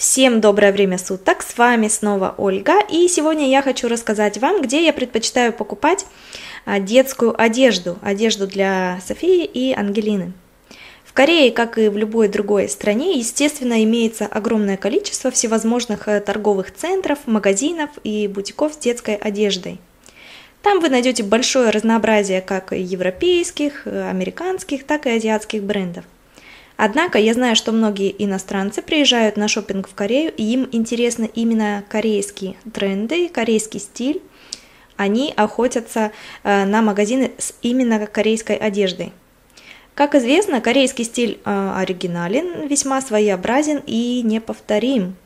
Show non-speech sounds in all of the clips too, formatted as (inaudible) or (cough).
Всем доброе время суток, с вами снова Ольга, и сегодня я хочу рассказать вам, где я предпочитаю покупать а, детскую одежду, одежду для Софии и Ангелины. В Корее, как и в любой другой стране, естественно, имеется огромное количество всевозможных э, торговых центров, магазинов и бутиков с детской одеждой. Там вы найдете большое разнообразие как европейских, э, американских, так и азиатских брендов – Однако я знаю, что многие иностранцы приезжают на шопинг в Корею, и им интересны именно корейские тренды, корейский стиль. Они охотятся э, на магазины с именно корейской одеждой. Как известно, корейский стиль э, оригинален, весьма своеобразен и неповторим.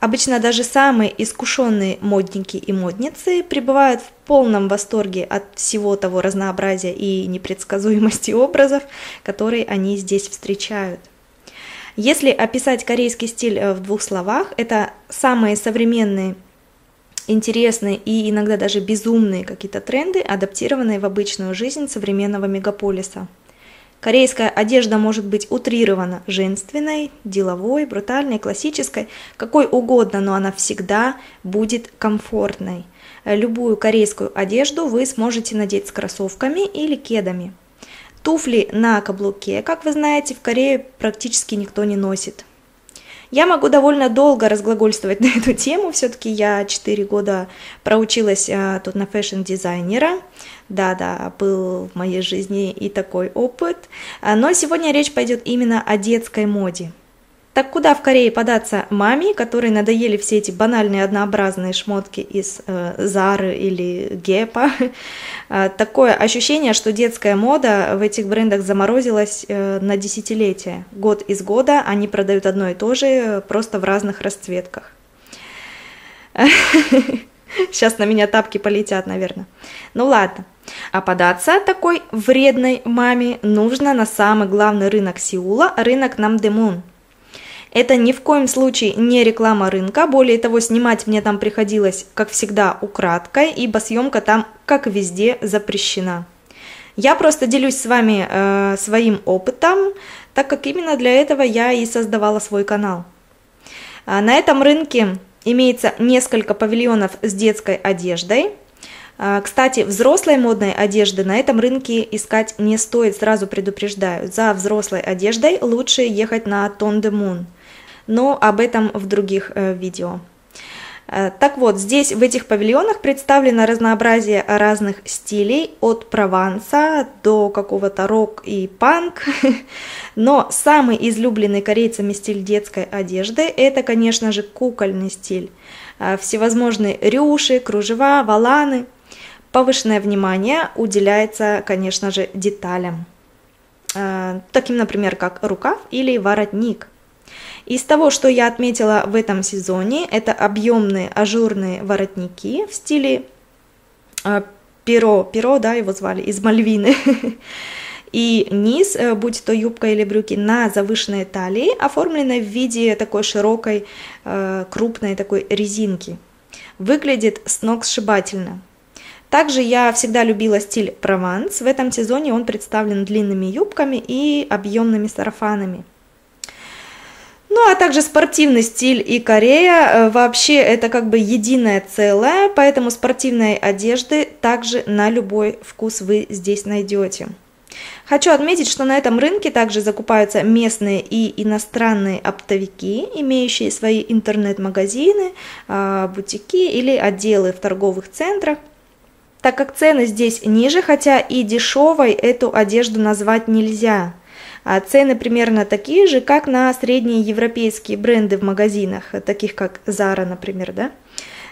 Обычно даже самые искушенные модники и модницы пребывают в полном восторге от всего того разнообразия и непредсказуемости образов, которые они здесь встречают. Если описать корейский стиль э, в двух словах, это самые современные, интересные и иногда даже безумные какие-то тренды, адаптированные в обычную жизнь современного мегаполиса – Корейская одежда может быть утрирована женственной, деловой, брутальной, классической, какой угодно, но она всегда будет комфортной. Любую корейскую одежду вы сможете надеть с кроссовками или кедами. Туфли на каблуке, как вы знаете, в Корее практически никто не носит. Я могу довольно долго разглагольствовать (laughs) на эту тему, все-таки я 4 года проучилась а, тут на fashion-дизайнера, да-да, был в моей жизни и такой опыт, а, но сегодня речь пойдет именно о детской моде. Так куда в Корее податься маме, которой надоели все эти банальные однообразные шмотки из э, Зары или Gap а? Э, (laughs) такое ощущение, что детская мода в этих брендах заморозилась э, на десятилетия. Год из года они продают одно и то же, просто в разных расцветках. (laughs) Сейчас на меня тапки полетят, наверное. Ну ладно. А податься такой вредной маме нужно на самый главный рынок Сеула, рынок Намдемун. Это ни в коем случае не реклама рынка, более того, снимать мне там приходилось, как всегда, украдкой, ибо съемка там, как везде, запрещена. Я просто делюсь с вами э, своим опытом, так как именно для этого я и создавала свой канал. А на этом рынке имеется несколько павильонов с детской одеждой. А, кстати, взрослой модной одежды на этом рынке искать не стоит, сразу предупреждаю. За взрослой одеждой лучше ехать на Тон де Мун – но об этом в других э, видео. Э, так вот, здесь в этих павильонах представлено разнообразие разных стилей, от прованса до какого-то рок и панк. (laughs) Но самый излюбленный корейцами стиль детской одежды – это, конечно же, кукольный стиль. Э, всевозможные рюши, кружева, валаны. Повышенное внимание уделяется, конечно же, деталям. Таким, например, как рукав или воротник – из того, что я отметила в этом сезоне, это объемные ажурные воротники в стиле э, перо, перо, да, его звали, из Мальвины. (laughs) И низ, э, будь то юбка или брюки, на завышенной талии, оформленной в виде такой широкой, э, крупной такой резинки. Выглядит с ног сшибательно. Также я всегда любила стиль Прованс. В этом сезоне он представлен длинными юбками и объемными сарафанами. Ну, а также спортивный стиль и Корея э, вообще это как бы единое целое, поэтому спортивной одежды также на любой вкус вы здесь найдете. Хочу отметить, что на этом рынке также закупаются местные и иностранные оптовики, имеющие свои интернет-магазины, а, бутики или отделы в торговых центрах. Так как цены здесь ниже, хотя и дешевой эту одежду назвать нельзя – а цены примерно такие же, как на средние европейские бренды в магазинах, таких как Zara, например, да?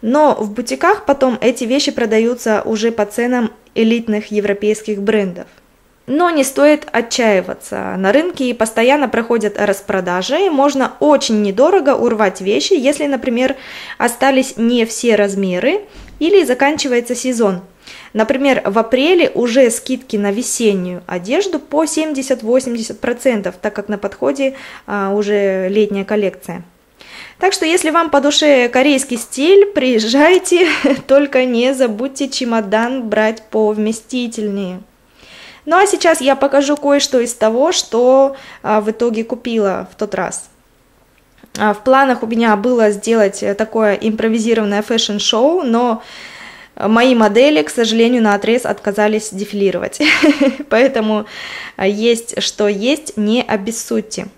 Но в бутиках потом эти вещи продаются уже по ценам элитных европейских брендов. Но не стоит отчаиваться. На рынке постоянно проходят распродажи, и можно очень недорого урвать вещи, если, например, остались не все размеры или заканчивается сезон – Например, в апреле уже скидки на весеннюю одежду по 70-80%, так как на подходе а, уже летняя коллекция. Так что если вам по душе корейский стиль, приезжайте, (laughs) только не забудьте чемодан брать повместительнее. Ну а сейчас я покажу кое-что из того, что а, в итоге купила в тот раз. В планах у меня было сделать такое импровизированное fashion-шоу, но мои модели, к сожалению, на отрез отказались дефилировать. (laughs) Поэтому есть что есть, не обессудьте.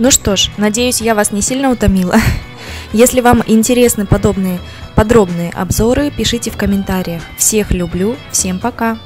Ну что ж, надеюсь, я вас не сильно утомила. (laughs) Если вам интересны подобные подробные обзоры, пишите в комментариях. Всех люблю, всем пока!